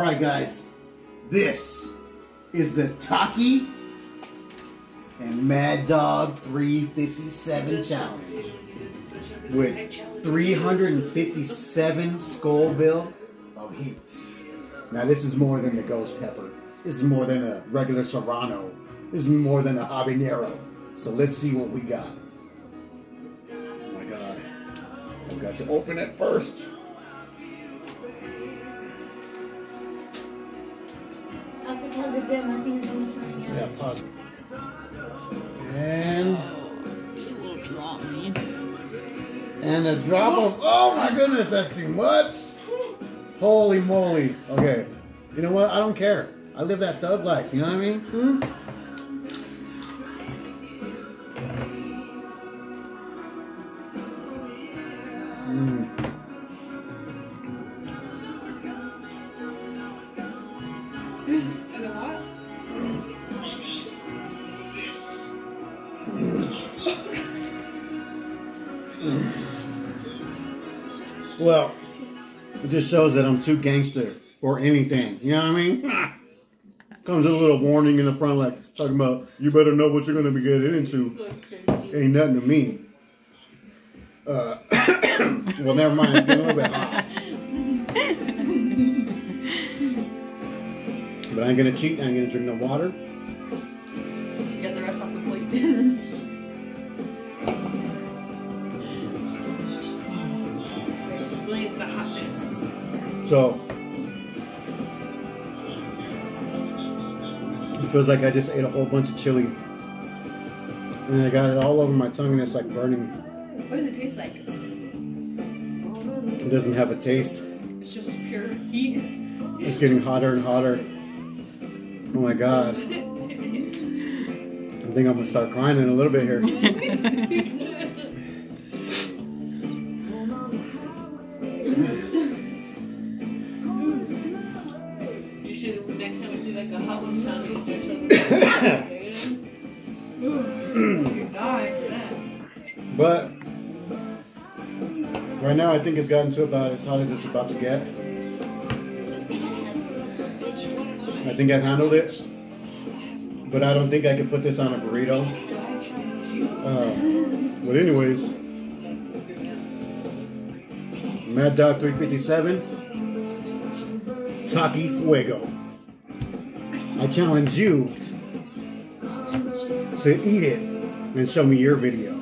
Alright guys, this is the Taki and Mad Dog 357 challenge with 357 Scoville of heat. Now this is more than the ghost pepper. This is more than a regular serrano. This is more than a habanero. So let's see what we got. Oh my god. I've got to open it first. Have to pause it there. My thing is almost running out. Yeah, pause. And Just a little drop me. and a drop of oh my goodness, that's too much. Holy moly. Okay. You know what? I don't care. I live that thug life, you know what I mean? Hmm? Mm. Well, it just shows that I'm too gangster for anything. You know what I mean? Comes a little warning in the front, like talking about you better know what you're gonna be getting into. Ain't nothing to me. Uh, well, never mind. But I'm gonna cheat. I'm gonna drink the water. Get the rest off the plate. Explain the hotness. So it feels like I just ate a whole bunch of chili, and I got it all over my tongue, and it's like burning. what does it taste like? It doesn't have a taste. It's just pure heat. It's getting hotter and hotter. Oh my god. I think I'm gonna start crying in a little bit here. You should next time we see like a hot one tell me there's. You die for that. But right now, I think it's gotten to about as hot as it's about to get. I think I've handled it, but I don't think I could put this on a burrito. Uh, but anyways, Mad Dog 357, Taki Fuego. I challenge you to eat it and show me your video.